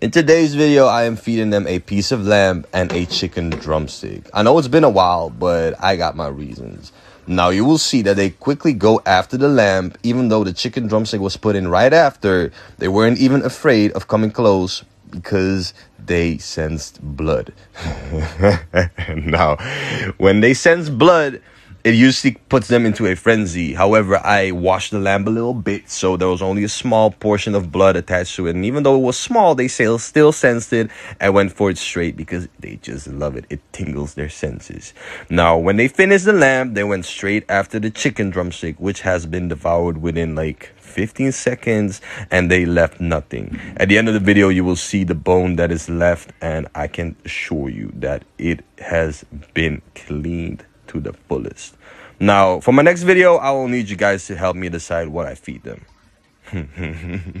In today's video, I am feeding them a piece of lamb and a chicken drumstick. I know it's been a while, but I got my reasons. Now you will see that they quickly go after the lamb, even though the chicken drumstick was put in right after. They weren't even afraid of coming close because they sensed blood. now, when they sense blood, it usually puts them into a frenzy. However, I washed the lamb a little bit, so there was only a small portion of blood attached to it. And even though it was small, they still, still sensed it and went for it straight because they just love it. It tingles their senses. Now, when they finished the lamb, they went straight after the chicken drumstick, which has been devoured within like 15 seconds and they left nothing. At the end of the video, you will see the bone that is left, and I can assure you that it has been cleaned to the fullest. Now, for my next video, I will need you guys to help me decide what I feed them.